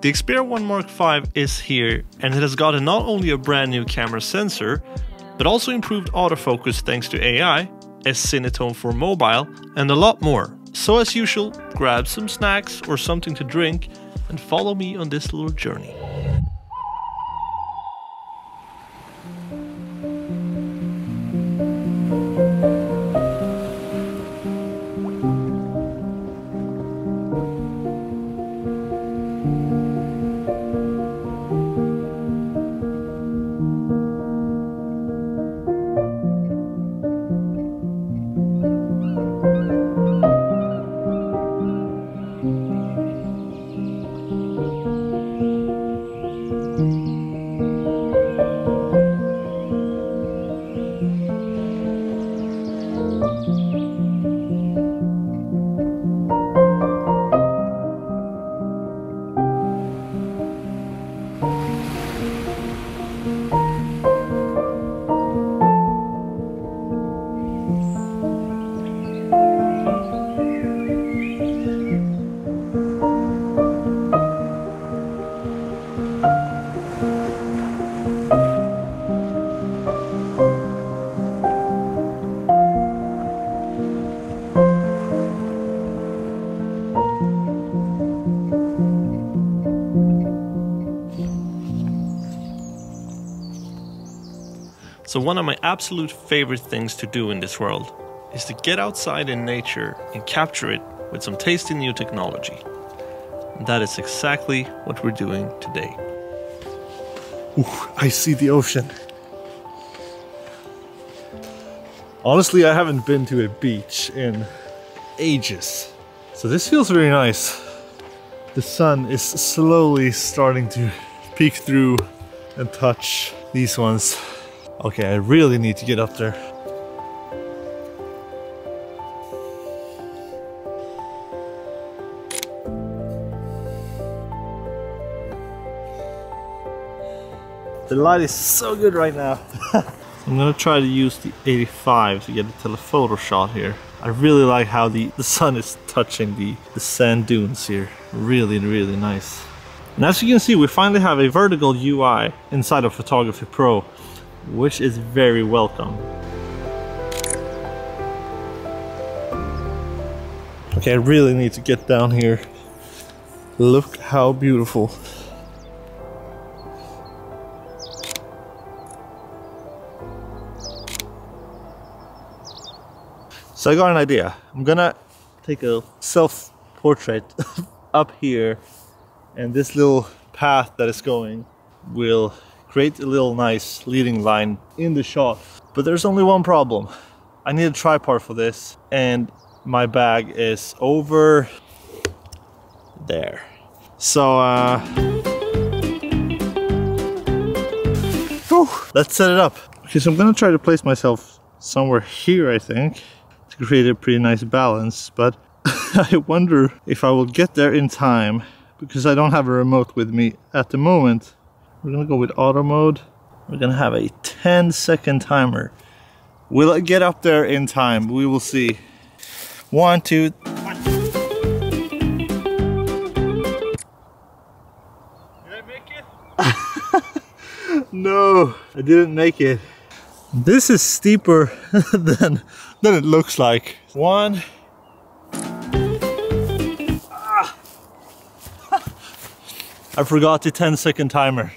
The Xperia 1 Mark V is here and it has gotten not only a brand new camera sensor, but also improved autofocus thanks to AI, S-Cinetone for mobile, and a lot more. So as usual, grab some snacks or something to drink and follow me on this little journey. So, one of my absolute favorite things to do in this world is to get outside in nature and capture it with some tasty new technology. And that is exactly what we're doing today. Ooh, I see the ocean. Honestly, I haven't been to a beach in ages. So this feels very nice. The sun is slowly starting to peek through and touch these ones. Okay, I really need to get up there. The light is so good right now. I'm gonna try to use the 85 to get a telephoto shot here. I really like how the, the sun is touching the, the sand dunes here. Really, really nice. And as you can see, we finally have a vertical UI inside of Photography Pro, which is very welcome. Okay, I really need to get down here. Look how beautiful. So I got an idea. I'm gonna take a self-portrait up here and this little path that is going will create a little nice leading line in the shot. But there's only one problem. I need a tripod for this and my bag is over there. So uh, whew, let's set it up. Okay, so I'm gonna try to place myself somewhere here, I think to create a pretty nice balance, but I wonder if I will get there in time because I don't have a remote with me at the moment. We're gonna go with auto mode. We're gonna have a 10 second timer. Will it get up there in time? We will see. One, two, one. Did I make it? no, I didn't make it. This is steeper than than it looks like. One. Ah. I forgot the 10 second timer.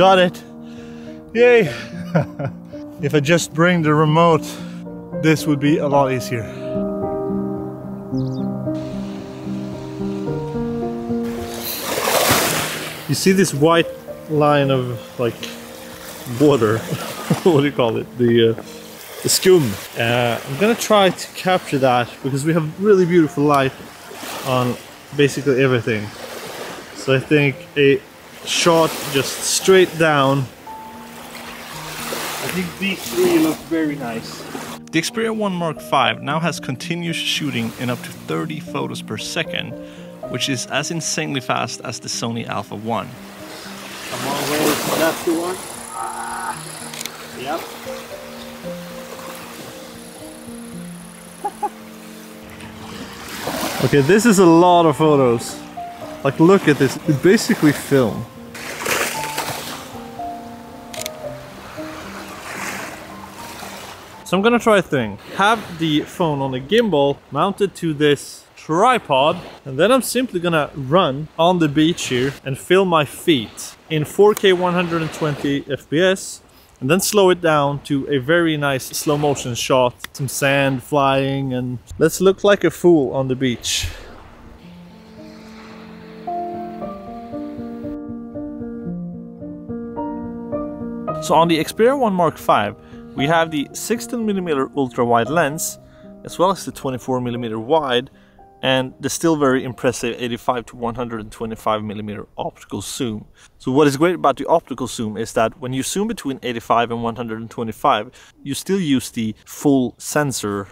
Got it. Yay! if I just bring the remote this would be a lot easier. You see this white line of like water, what do you call it? The, uh, the scum. Uh, I'm gonna try to capture that because we have really beautiful light on basically everything. So I think a shot just straight down. I think these three look very nice. The Xperia 1 Mark V now has continuous shooting in up to 30 photos per second, which is as insanely fast as the Sony Alpha 1. Come on, where's that's the one? Yep. okay, this is a lot of photos. Like, look at this. It's basically film. So I'm gonna try a thing. Have the phone on a gimbal mounted to this tripod and then I'm simply gonna run on the beach here and film my feet in 4K 120 FPS and then slow it down to a very nice slow motion shot some sand flying and let's look like a fool on the beach So on the Xperia 1 Mark V we have the 16mm ultra wide lens as well as the 24mm wide and the still very impressive 85 to 125 millimeter optical zoom. So what is great about the optical zoom is that when you zoom between 85 and 125, you still use the full sensor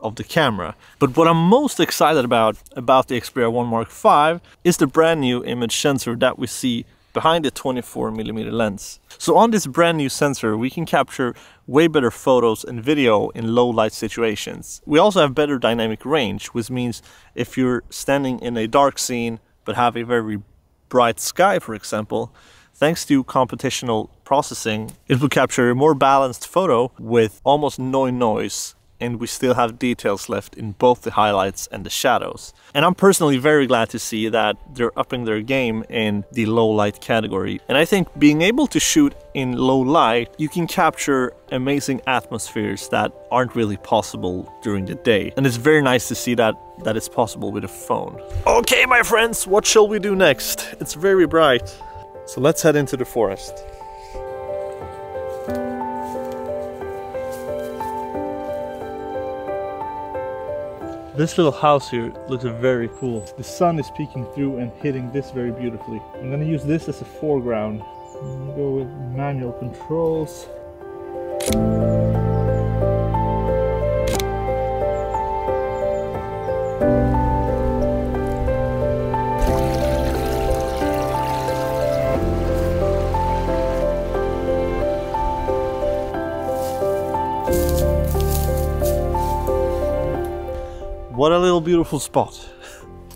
of the camera. But what I'm most excited about about the Xperia 1 Mark V is the brand new image sensor that we see behind the 24mm lens. So on this brand new sensor we can capture way better photos and video in low light situations. We also have better dynamic range which means if you're standing in a dark scene but have a very bright sky for example, thanks to computational processing it will capture a more balanced photo with almost no noise and we still have details left in both the highlights and the shadows. And I'm personally very glad to see that they're upping their game in the low light category. And I think being able to shoot in low light, you can capture amazing atmospheres that aren't really possible during the day. And it's very nice to see that that is possible with a phone. Okay, my friends, what shall we do next? It's very bright. So let's head into the forest. This little house here looks very cool. The sun is peeking through and hitting this very beautifully. I'm gonna use this as a foreground. go with manual controls. Beautiful spot.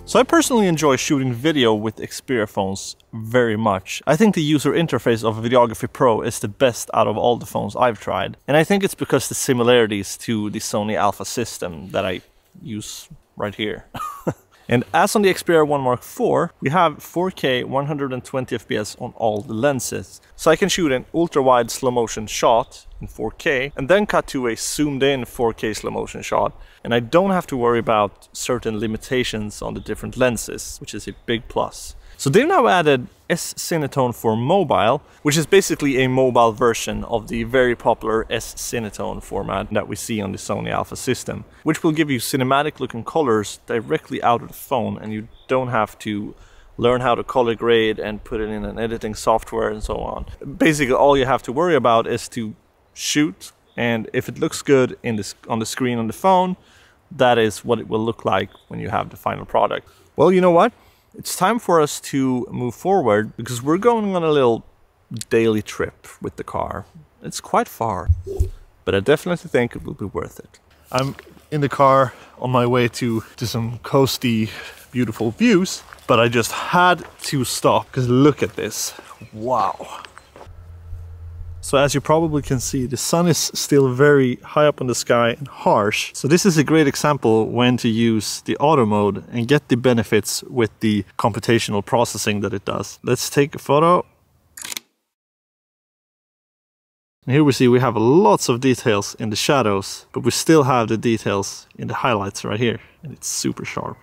So I personally enjoy shooting video with Xperia phones very much. I think the user interface of Videography Pro is the best out of all the phones I've tried. And I think it's because the similarities to the Sony Alpha system that I use right here. And as on the Xperia 1 Mark IV, we have 4K 120 FPS on all the lenses. So I can shoot an ultra-wide slow motion shot in 4K and then cut to a zoomed in 4K slow motion shot. And I don't have to worry about certain limitations on the different lenses, which is a big plus. So they've now added S-Cinetone for mobile, which is basically a mobile version of the very popular S-Cinetone format that we see on the Sony Alpha system, which will give you cinematic looking colors directly out of the phone and you don't have to learn how to color grade and put it in an editing software and so on. Basically all you have to worry about is to shoot and if it looks good in on the screen on the phone, that is what it will look like when you have the final product. Well, you know what? It's time for us to move forward because we're going on a little daily trip with the car. It's quite far, but I definitely think it will be worth it. I'm in the car on my way to, to some coasty, beautiful views, but I just had to stop because look at this. Wow. So as you probably can see, the sun is still very high up in the sky and harsh. So this is a great example when to use the auto mode and get the benefits with the computational processing that it does. Let's take a photo. And here we see we have lots of details in the shadows, but we still have the details in the highlights right here. And it's super sharp.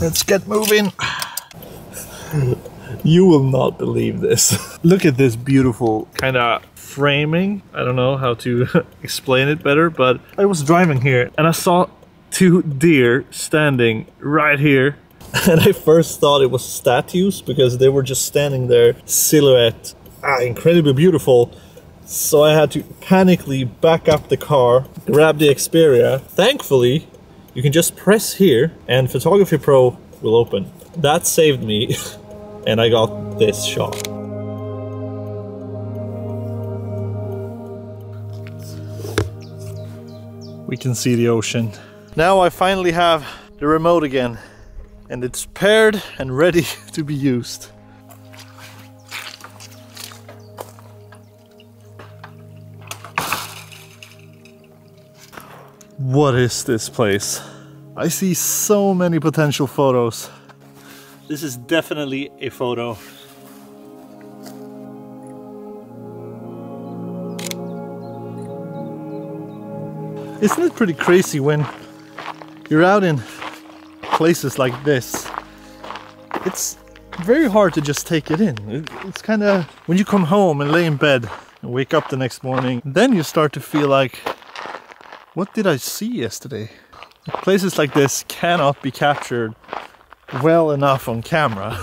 Let's get moving. You will not believe this. Look at this beautiful kind of framing. I don't know how to explain it better, but I was driving here and I saw two deer standing right here. And I first thought it was statues because they were just standing there, silhouette, ah, incredibly beautiful. So I had to panically back up the car, grab the Xperia. Thankfully, you can just press here and Photography Pro will open. that saved me and I got this shot. We can see the ocean. Now I finally have the remote again and it's paired and ready to be used. What is this place? I see so many potential photos. This is definitely a photo. Isn't it pretty crazy when you're out in places like this? It's very hard to just take it in. It's kind of when you come home and lay in bed and wake up the next morning, then you start to feel like, what did I see yesterday? Places like this cannot be captured well enough on camera.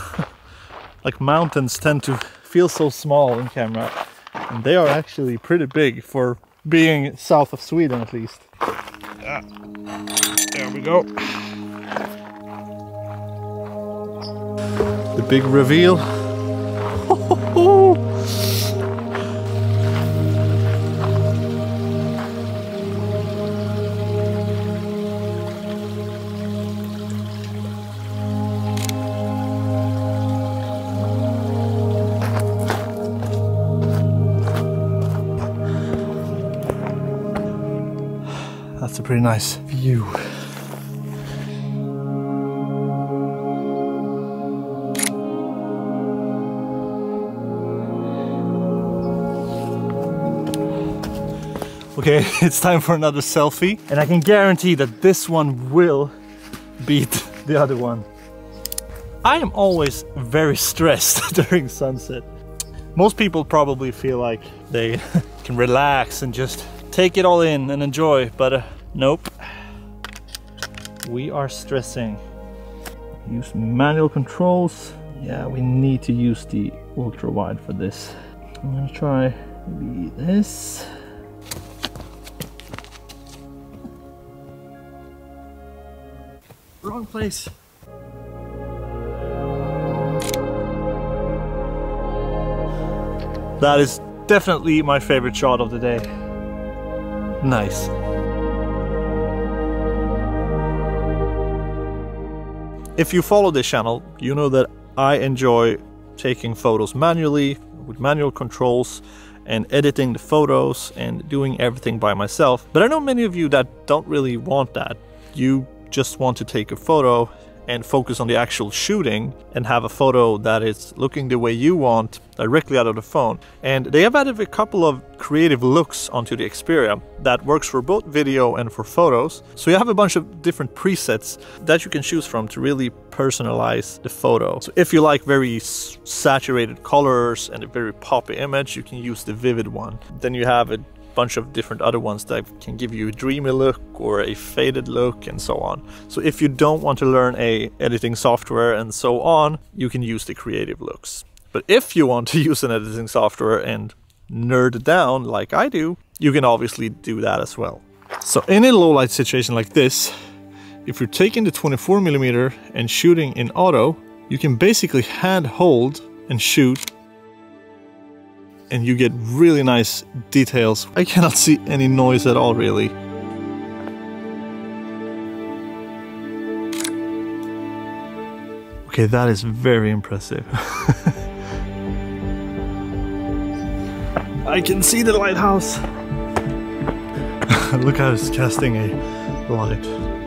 like mountains tend to feel so small in camera and they are actually pretty big for being south of Sweden at least. Ah, there we go. The big reveal. pretty nice view. Okay, it's time for another selfie. And I can guarantee that this one will beat the other one. I am always very stressed during sunset. Most people probably feel like they can relax and just take it all in and enjoy, but uh, nope. We are stressing. Use manual controls. Yeah, we need to use the ultra wide for this. I'm gonna try maybe this. Wrong place. That is definitely my favorite shot of the day. Nice. If you follow this channel, you know that I enjoy taking photos manually with manual controls and editing the photos and doing everything by myself. But I know many of you that don't really want that. You just want to take a photo and focus on the actual shooting and have a photo that is looking the way you want directly out of the phone. And they have added a couple of creative looks onto the Xperia that works for both video and for photos. So you have a bunch of different presets that you can choose from to really personalize the photo. So if you like very saturated colors and a very poppy image, you can use the vivid one. Then you have a bunch of different other ones that can give you a dreamy look or a faded look and so on. So if you don't want to learn a editing software and so on, you can use the creative looks. But if you want to use an editing software and nerd down like I do, you can obviously do that as well. So in a low light situation like this, if you're taking the 24mm and shooting in auto, you can basically hand hold and shoot and you get really nice details. I cannot see any noise at all really. Okay, that is very impressive. I can see the lighthouse. Look how it's casting a light.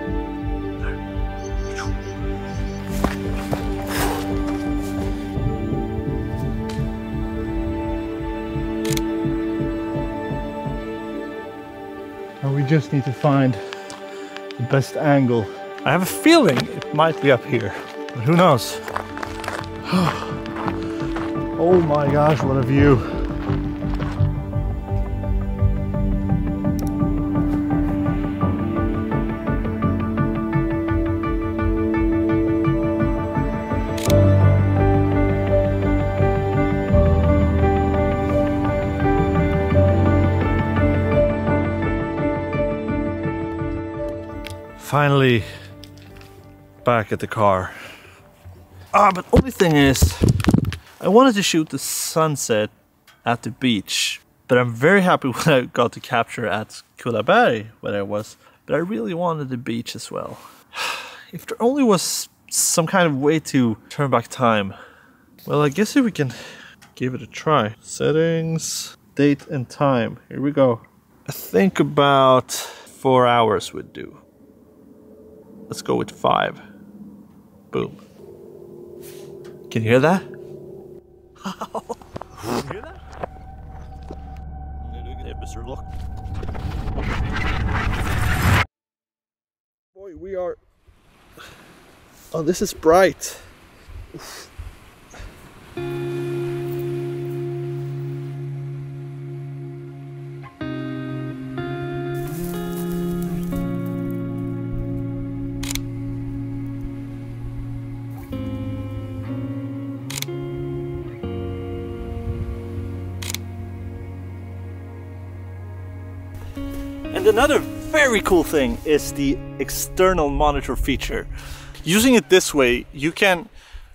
Just need to find the best angle. I have a feeling it might be up here, but who knows? oh my gosh, what a view. Finally back at the car. Ah, but only thing is, I wanted to shoot the sunset at the beach, but I'm very happy when I got to capture at Kullaberg, where I was. But I really wanted the beach as well. If there only was some kind of way to turn back time. Well, I guess if we can give it a try. Settings, date and time. Here we go. I think about four hours would do. Let's go with five. Boom. Can you hear that? hear that? Mr. Look. Boy, we are. Oh, this is bright. Oof. Another very cool thing is the external monitor feature. Using it this way, you can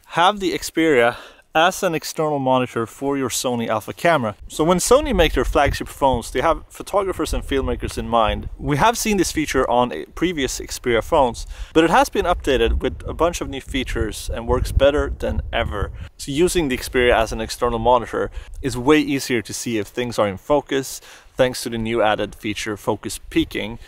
have the Xperia as an external monitor for your Sony Alpha camera. So when Sony make their flagship phones, they have photographers and filmmakers in mind. We have seen this feature on previous Xperia phones, but it has been updated with a bunch of new features and works better than ever. So using the Xperia as an external monitor is way easier to see if things are in focus, thanks to the new added feature focus peaking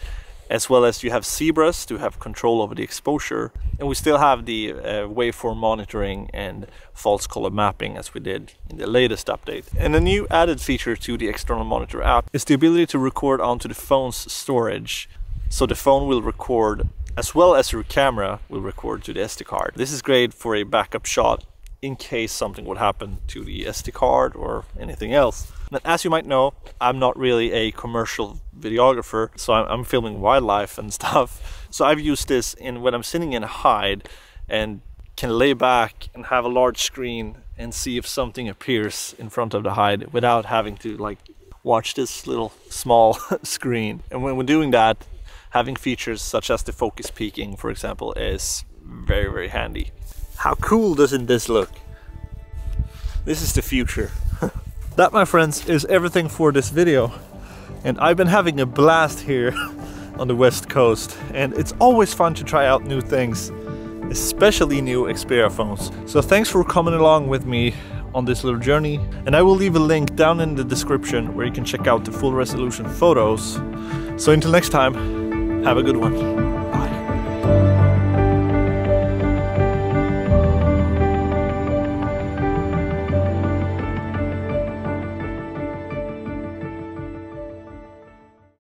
as well as you have zebras to have control over the exposure and we still have the uh, waveform monitoring and false color mapping as we did in the latest update. And a new added feature to the external monitor app is the ability to record onto the phone's storage. So the phone will record as well as your camera will record to the SD card. This is great for a backup shot in case something would happen to the SD card or anything else. And as you might know, I'm not really a commercial videographer, so I'm, filming wildlife and stuff. So I've used this in when I'm sitting in a hide and can lay back and have a large screen and see if something appears in front of the hide without having to like watch this little small screen. And when we're doing that, having features such as the focus peaking, for example, is very, very handy. How cool doesn't this look? This is the future. that, my friends, is everything for this video. And I've been having a blast here on the west coast. And it's always fun to try out new things, especially new Xperia phones. So thanks for coming along with me on this little journey. And I will leave a link down in the description where you can check out the full resolution photos. So until next time, have a good one.